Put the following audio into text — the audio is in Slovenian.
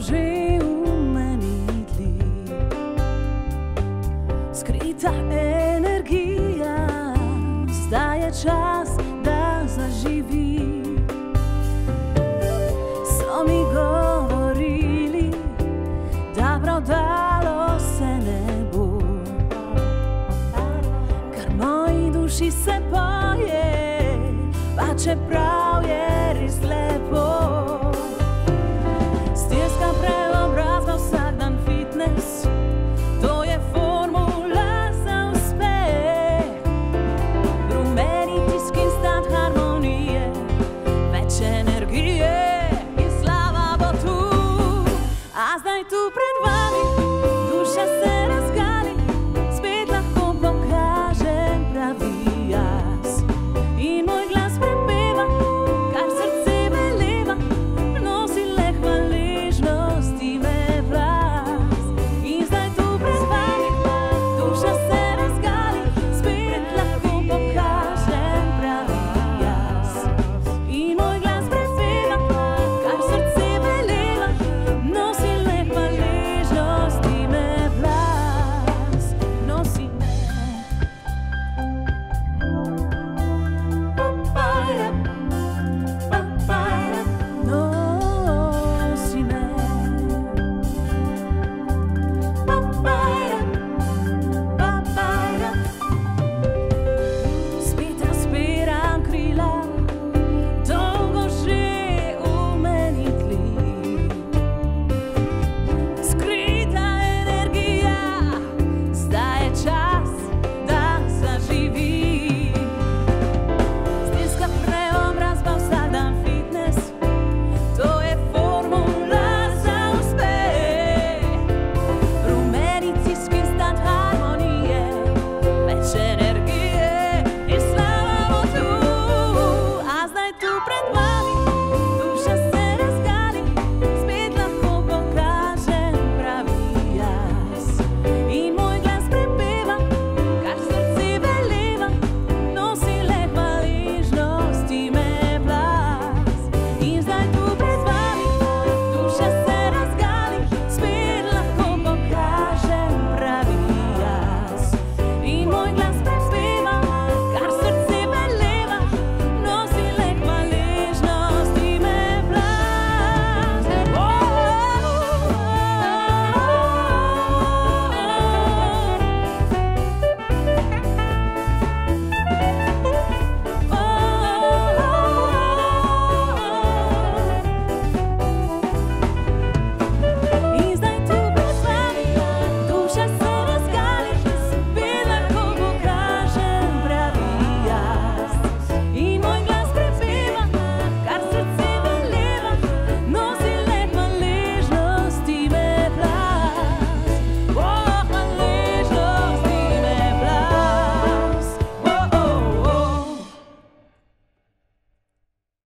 že v meni tli. Skrita energija, zdaj je čas, da zaživi. So mi govorili, da prav dalo se ne bo. Ker moji duši se poje, pa čeprav Grand Valley do Chassan.